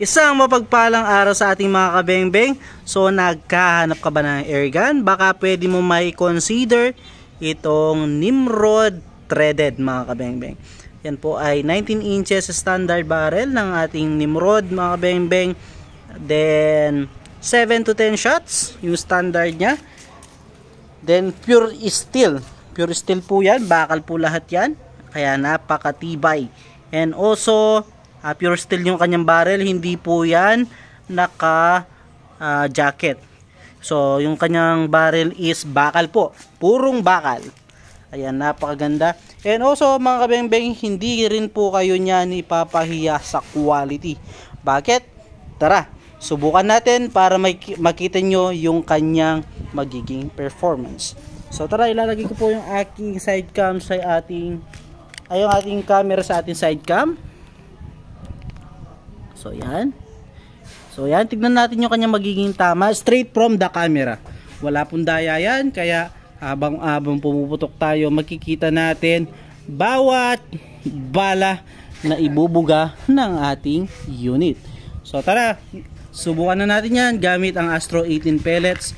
Isang mapagpalang araw sa ating mga kabengbeng. So nagkahanap ka ba ng airgun? Baka pwede mo may consider itong Nimrod threaded mga kabengbeng. Yan po ay 19 inches standard barrel ng ating Nimrod mga kabengbeng. Then 7 to 10 shots yung standard niya. Then pure steel. Pure steel po yan. Bakal po lahat yan. Kaya napakatibay. And also uh, pure steel yung kanyang barrel hindi po yan naka uh, jacket. So yung kanyang barrel is bakal po purong bakal. Ayan napakaganda. And also mga kabengbeng hindi rin po kayo niyan ipapahiya sa quality. Bakit? tara subukan natin para makita nyo yung kanyang magiging performance. So tara ilalagay ko po yung aking side cam sa ating ay ating camera sa ating side cam So, yan. So, yan. Tignan natin yung kanyang magiging tama. Straight from the camera. Wala pong daya yan. Kaya, habang-habang pumuputok tayo, makikita natin bawat bala na ibubuga ng ating unit. So, tara. Subukan na natin yan gamit ang Astro 18 pellets.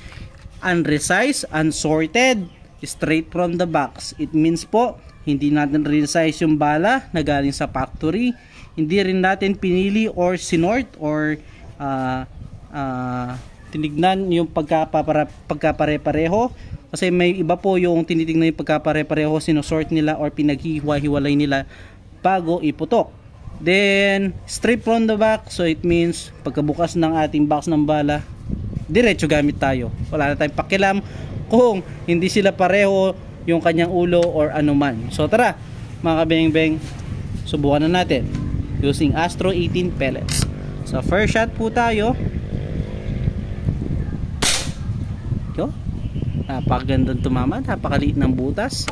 Unresized, unsorted, straight from the box. It means po, hindi natin resize yung bala na galing sa factory hindi rin natin pinili or sinort or uh, uh, tinignan yung pagkapare, pagkapare-pareho. Kasi may iba po yung tinitingnan yung pagkapare-pareho sinusort nila or pinaghiwa-hiwalay nila bago iputok. Then straight from the back so it means pagkabukas ng ating box ng bala diretso gamit tayo. Wala na tayong pakialam kung hindi sila pareho yung kanyang ulo or anuman. So tara mga kabeng-beng subukan na natin using Astro 18 pellets. So first shot po tayo. Yo. Napakagandang tumama, napakaliit ng butas.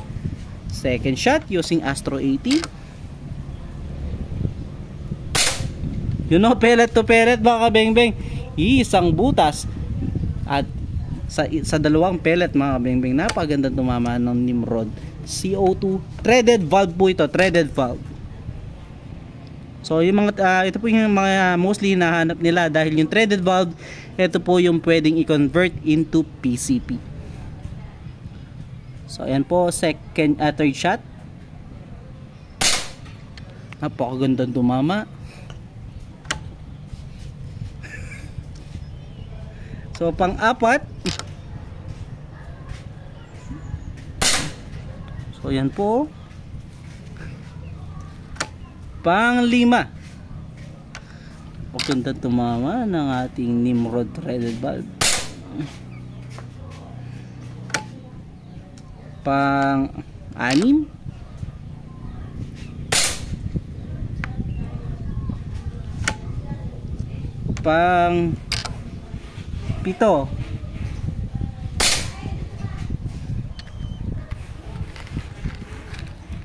Second shot using Astro 18. You know, pellet to pellet mga kabengbeng. Isang butas. At sa, sa dalawang pellet mga kabengbeng, napakagandang tumama ng Nimrod. CO2 threaded valve po ito, threaded valve. So yung mga uh, ito po yung mga mostly hinahanap nila dahil yung threaded valve ito po yung pwedeng i-convert into PCP. So ayan po second uh, third shot. Napakagandang tumama. So pang-apat So yan po Panglima. Maganda tumama ng ating Nimrod threaded valve. Pang anim. Pang pito.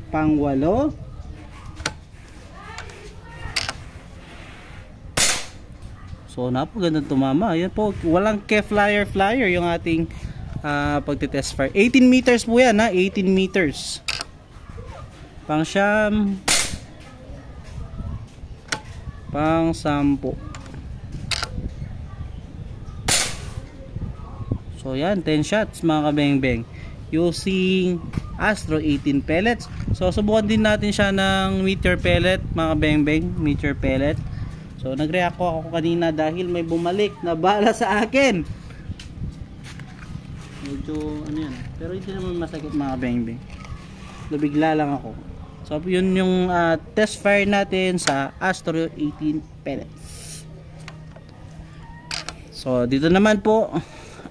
Pang walo. So napagandang tumama. Ayan po, walang ke flyer yung ating uh, pagte-test fire. 18 meters po yan ha, 18 meters. Pang siyam. Pang sampo. So yan, 10 shots mga kabeng-beng. Using Astro 18 pellets. So subukan din natin siya ng meteor pellet mga kabeng-beng, meteor pellet. So nagreact ako kanina dahil may bumalik na bala sa akin. Medyo ano yan. Pero hindi naman masakit mga beng-beng. Nabigla lang ako. So yun yung uh, test fire natin sa Astro 18 pellets. So dito naman po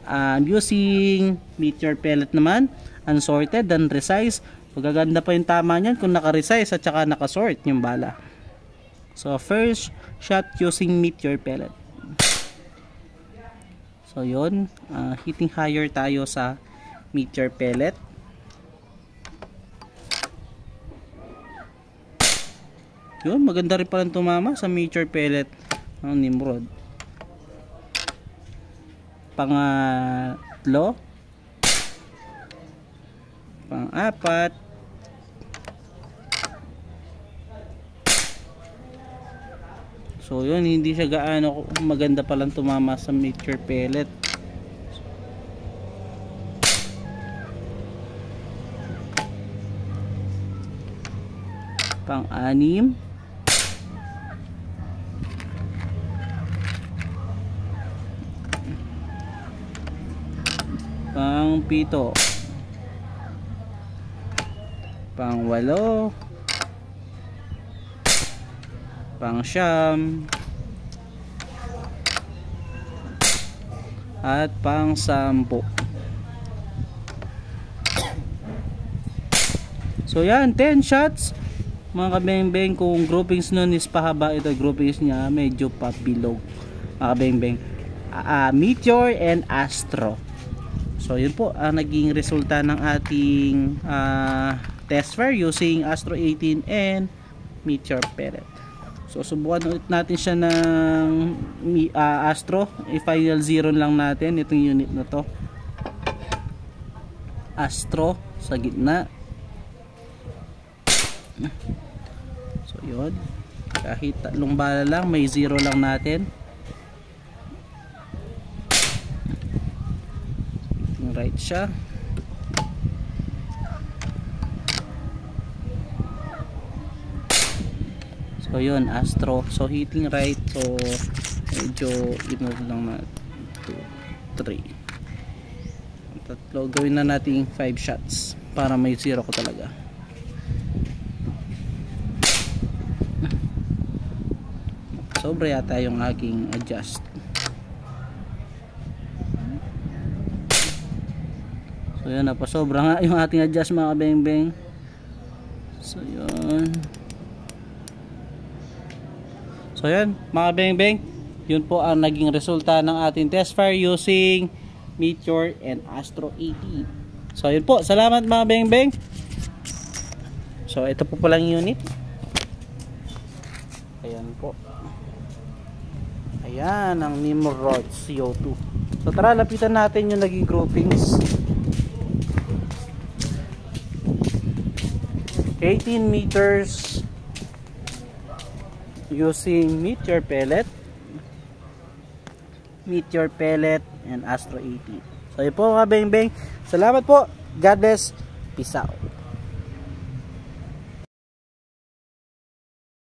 uh, using meteor pellet naman unsorted and resize. Magaganda pa yung tama niyan kung naka-resize at saka naka-sort yung bala. So first shot using meteor pellet. So yon, uh, hitting higher tayo sa meteor pellet. Yun, maganda rin palang tumama sa meteor pellet ng Nimrod. Pangatlo. Pang-apat. So yun, hindi siya gaano maganda palang tumama sa meteor pellet. Pang-anim. Pang-pito. Pang-walo. Pang-siyam. At pang-sampo. So yan, 10 shots mga kabeng-beng kung groupings nun is pahaba ito groupings niya medyo pabilog mga kabeng-beng uh, Meteor and Astro so yun po ang naging resulta ng ating uh, test fire using Astro 18 and Meteor pellet so subukan ulit natin siya ng uh, Astro. I-final zero lang natin itong unit na to. Astro sa gitna. So yun. Kahit tatlong bala lang may zero lang natin. Right siya so yun astro. So hitting right. So medyo inod lang na 2 3 tatlo. Gawin na natin 5 shots para may zero ko talaga. Sobra yata yung aking adjust. So yun na pa sobra nga yung ating adjust mga kabeng so yun so yun mga kabeng yun po ang naging resulta ng ating test fire using Meteor and Astro 80 so yun po. Salamat mga beng so ito po palang unit. Ayan po. Ayan, ang Nimrod CO2. So tara, lapitan natin yung naging groupings. 18 meters using meteor pellet. Meteor pellet and astro 80 so yun po mga beng beng salamat po. God bless. Peace out